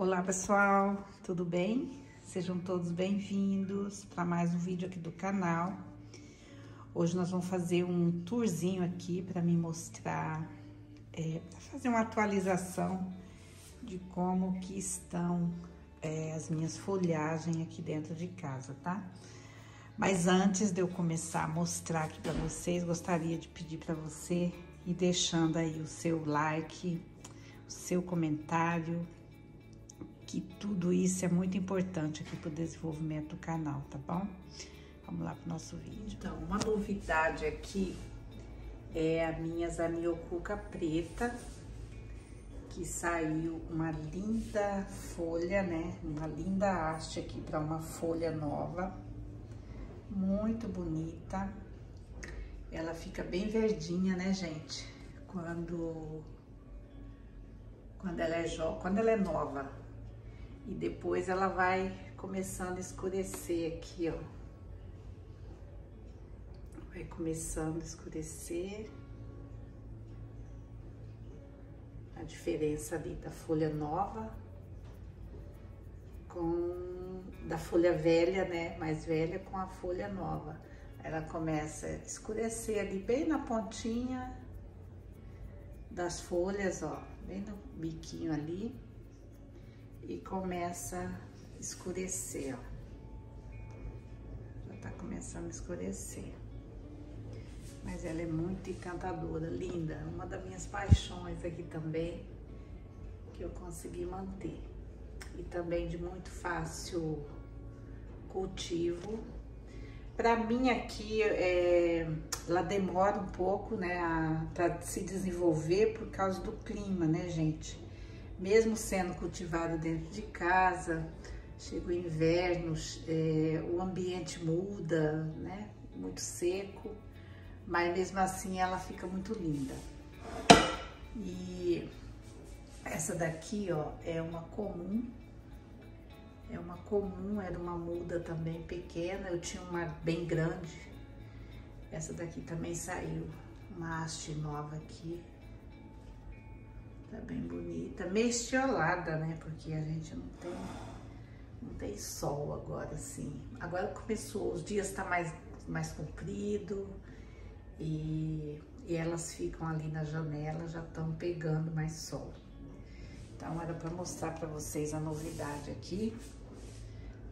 Olá pessoal, tudo bem? Sejam todos bem-vindos para mais um vídeo aqui do canal. Hoje nós vamos fazer um tourzinho aqui para me mostrar, é, fazer uma atualização de como que estão é, as minhas folhagens aqui dentro de casa, tá? Mas antes de eu começar a mostrar aqui para vocês, gostaria de pedir para você ir deixando aí o seu like, o seu comentário, que tudo isso é muito importante aqui para o desenvolvimento do canal, tá bom? Vamos lá para o nosso vídeo. Então, uma novidade aqui é a minha zamiocuca preta, que saiu uma linda folha, né? Uma linda haste aqui para uma folha nova, muito bonita. Ela fica bem verdinha, né, gente? Quando quando ela é jo... quando ela é nova. E depois ela vai começando a escurecer aqui, ó. Vai começando a escurecer. A diferença ali da folha nova com da folha velha, né, mais velha com a folha nova. Ela começa a escurecer ali bem na pontinha das folhas, ó, bem no biquinho ali, e começa a escurecer, ó. Já tá começando a escurecer. Mas ela é muito encantadora, linda, uma das minhas paixões aqui também, que eu consegui manter. E também de muito fácil cultivo, para mim aqui, é, ela demora um pouco, né, para se desenvolver por causa do clima, né, gente? Mesmo sendo cultivada dentro de casa, chega o inverno, é, o ambiente muda, né, muito seco, mas mesmo assim ela fica muito linda. E essa daqui, ó, é uma comum, é uma comum, era uma muda também pequena, eu tinha uma bem grande. Essa daqui também saiu, uma haste nova aqui. Tá bem bonita, meio estiolada, né? Porque a gente não tem, não tem sol agora, assim. Agora começou, os dias tá mais, mais comprido e, e elas ficam ali na janela, já estão pegando mais sol. Então, era para mostrar para vocês a novidade aqui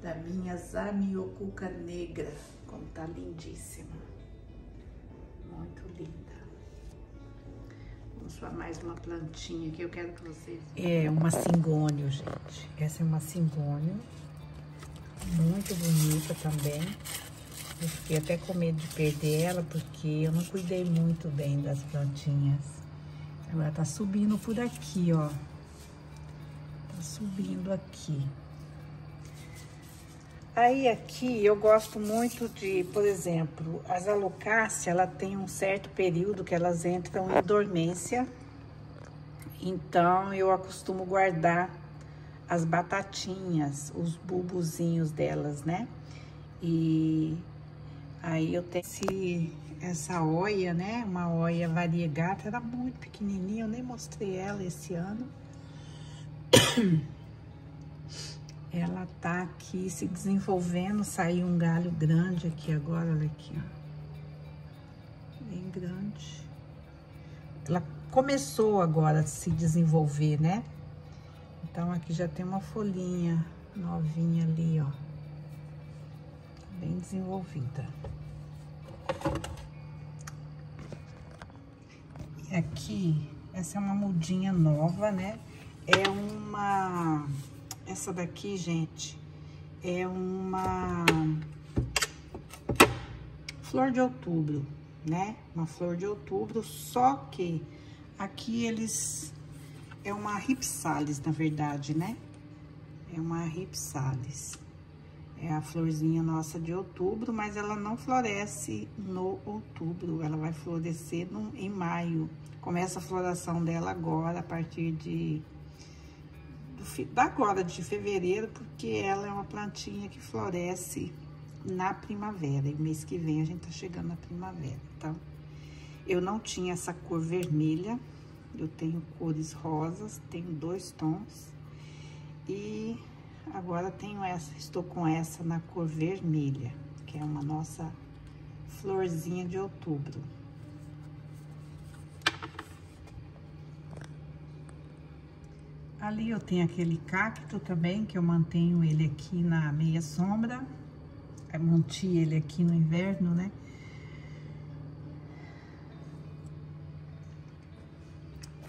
da minha zamiocuca negra, como tá lindíssima. Muito linda. Mais uma plantinha que eu quero que vocês... É uma cingônio, gente. Essa é uma cingônio. Muito bonita também. Eu fiquei até com medo de perder ela, porque eu não cuidei muito bem das plantinhas. Ela tá subindo por aqui, ó. Tá subindo aqui. Aí aqui eu gosto muito de, por exemplo, as alocáceas, ela tem um certo período que elas entram em dormência. Então eu acostumo guardar as batatinhas, os bulbuzinhos delas, né? E aí eu tenho esse, essa oia, né? Uma oia variegata, era muito pequenininha, eu nem mostrei ela esse ano. ela tá aqui se desenvolvendo, saiu um galho grande aqui agora, olha aqui, ó. Bem grande. Ela começou agora a se desenvolver, né? Então, aqui já tem uma folhinha novinha ali, ó. Bem desenvolvida. E aqui, essa é uma mudinha nova, né? É uma essa daqui, gente, é uma flor de outubro, né? Uma flor de outubro, só que aqui eles... É uma ripsalis, na verdade, né? É uma ripsalis. É a florzinha nossa de outubro, mas ela não floresce no outubro. Ela vai florescer no, em maio. Começa a floração dela agora, a partir de agora de fevereiro, porque ela é uma plantinha que floresce na primavera. E mês que vem a gente tá chegando na primavera, então. Eu não tinha essa cor vermelha, eu tenho cores rosas, tenho dois tons. E agora tenho essa, estou com essa na cor vermelha, que é uma nossa florzinha de outubro. Ali eu tenho aquele cacto também, que eu mantenho ele aqui na meia sombra. Eu manti ele aqui no inverno, né?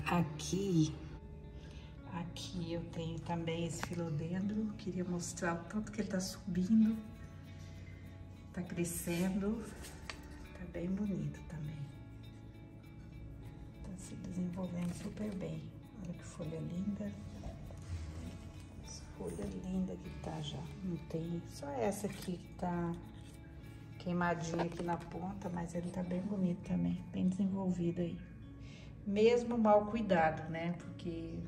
Aqui, aqui eu tenho também esse filodendro. Queria mostrar o tanto que ele tá subindo. Tá crescendo. Tá bem bonito também. Tá se desenvolvendo super bem. Olha que folha linda. Folha linda que tá já. Não tem... Só essa aqui que tá queimadinha aqui na ponta, mas ele tá bem bonito também. Bem desenvolvido aí mesmo mal cuidado, né? Porque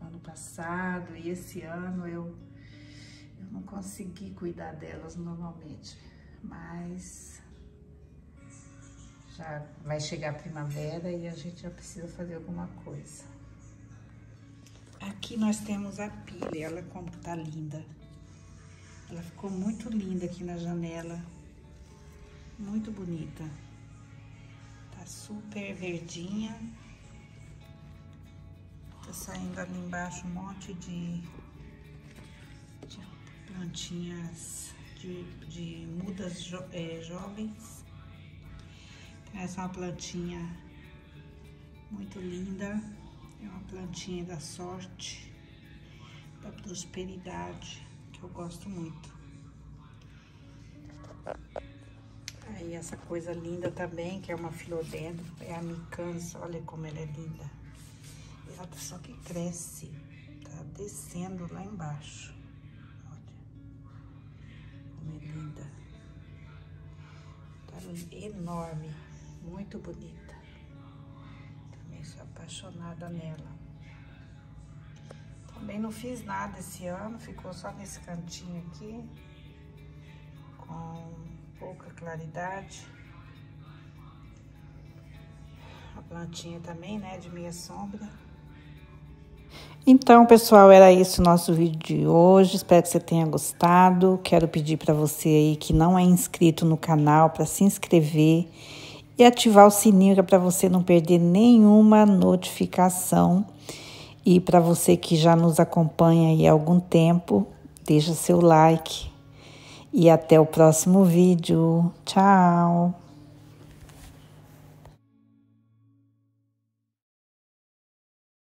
ano passado e esse ano eu, eu não consegui cuidar delas normalmente, mas já vai chegar a primavera e a gente já precisa fazer alguma coisa. Aqui nós temos a pilha, ela como tá linda. Ela ficou muito linda aqui na janela, muito bonita. Tá super verdinha. Tá saindo ali embaixo um monte de, de plantinhas de, de mudas jo, é, jovens. Então, essa é uma plantinha muito linda. É uma plantinha da sorte, da prosperidade, que eu gosto muito. Aí essa coisa linda também, que é uma filodendro, é a micança, olha como ela é linda ela só que cresce, tá descendo lá embaixo. Olha, como é linda. Tá enorme, muito bonita. Sou apaixonada nela. Também não fiz nada esse ano, ficou só nesse cantinho aqui, com pouca claridade. A plantinha também, né, de meia sombra. Então, pessoal, era isso o nosso vídeo de hoje. Espero que você tenha gostado. Quero pedir para você aí que não é inscrito no canal para se inscrever e ativar o sininho para você não perder nenhuma notificação. E para você que já nos acompanha aí há algum tempo, deixa seu like. E até o próximo vídeo. Tchau!